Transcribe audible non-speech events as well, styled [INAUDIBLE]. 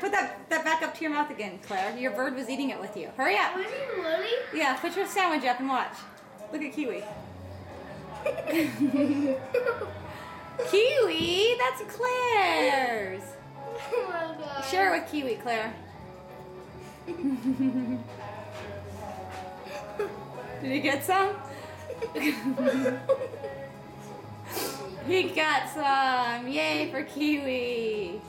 Put that, that back up to your mouth again, Claire. Your bird was eating it with you. Hurry up. Was he really? Yeah, put your sandwich up and watch. Look at Kiwi. [LAUGHS] Kiwi, that's Claire's. Oh my god. Share it with Kiwi, Claire. [LAUGHS] Did he get some? [LAUGHS] he got some. Yay for Kiwi.